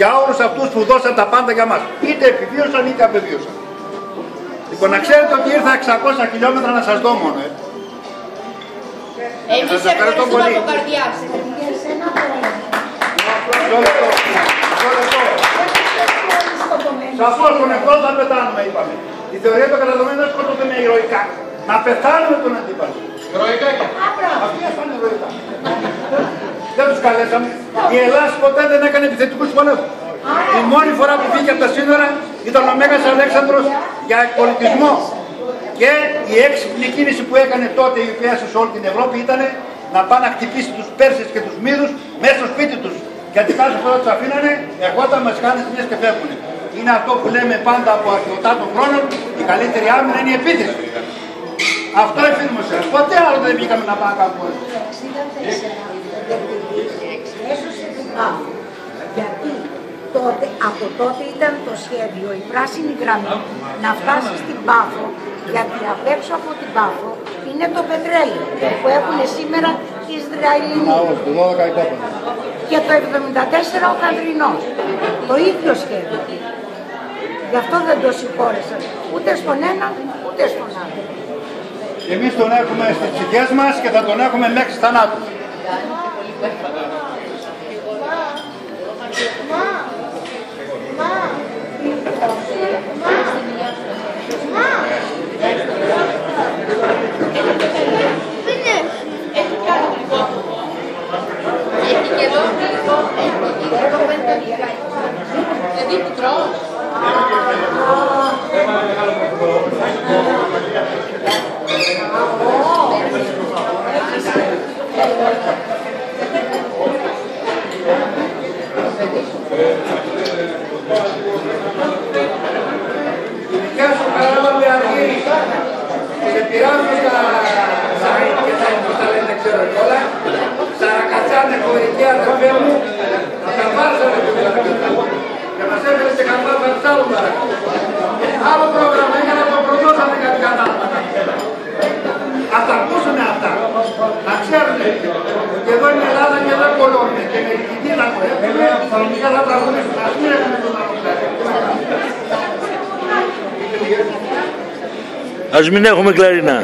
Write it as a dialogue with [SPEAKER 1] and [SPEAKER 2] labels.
[SPEAKER 1] Για όλους αυτούς που δώσαν τα πάντα για μας. Είτε επιβίωσαν είτε απεβίωσαν. Λοιπόν, να ξέρετε ότι ήρθα 600 χιλιόμετρα να σας δω μόνο. Ε.
[SPEAKER 2] Εμείς
[SPEAKER 1] Σας ευχαριστώ
[SPEAKER 2] ευχαριστούμε
[SPEAKER 1] πολύ.
[SPEAKER 2] από καρδιάς.
[SPEAKER 1] Μισό λεπτό. Μισό λεπτό. Σαφώς τον εαυτό θα πετάνουμε, είπαμε. Η θεωρία των καταδομένων δεν σκότωται με ηρωικά. Να πεθάνουμε τον αντίπαλο. Ηρωικά και Αυτοί έφανε ηρωικά. Δεν τους καλέσαμε. Η Ελλάδα ποτέ δεν έκανε επιθετικούς πολέμους. Η μόνη φορά που βγήκε από τα σύνορα ήταν ο Μέγας Αλέξανδρος για εκπολιτισμό. Και η έξυπνη κίνηση που έκανε τότε η οποία σε όλη την Ευρώπη ήταν να πάει να χτυπήσει τους Πέρσες και τους Μύδους μέσα στο σπίτι τους. Γιατί κάθε φορά τους αφήνανε, ερχόταν μας κάνουν τις και φεύγουν. Είναι αυτό που λέμε πάντα από αρχαιοτά των χρόνων, η καλύτερη άμυνα είναι η επίθεση. Αυτό εφήρμοσε. Ποτέ άλλο δεν βγήκαμε να πάμε κάπου.
[SPEAKER 3] Το 64 έσωσε την Πάφο. Γιατί τότε, από τότε ήταν το σχέδιο, η πράσινη γραμμή, να φτάσει στην Πάφο, γιατί απ' έξω από την Πάφο είναι το πετρέλαιο που έχουν σήμερα οι Ισραηλινοί.
[SPEAKER 1] το 12 υπόπεδο.
[SPEAKER 3] Και το 74 ο Χανδρινός. Το ίδιο σχέδιο. Γι' αυτό δεν το συγχώρεσαν ούτε στον ένα ούτε στον άλλο.
[SPEAKER 1] Εμείς τον έχουμε στις ψυχές μας και θα τον έχουμε μέχρι θανάτους.
[SPEAKER 2] Έχει και εδώ. Δηλαδή που τρώω.
[SPEAKER 1] Δικιά σου παράλαβε αργή. Σε πειράζουν τα σαΐν και τα πώς τα λένε, δεν ξέρω κιόλα. Σαρακατσάνε χωρική αδερφέ μου. Θα τα βάζανε και τα Και μας έφερε σε καμπά βερσάλου παρακαλώ. Άλλο πρόγραμμα είναι να το προδώσανε κάτι κατάλαβα. Ας τα ακούσουνε αυτά. Να ξέρουνε. Και εδώ είναι η Ελλάδα και δεν κολλώνουν. Και με την να το έχουμε, και θα τραγουδήσουν. Ας μην έχουμε τον άλλο
[SPEAKER 4] Ας μην έχουμε κλαρινά.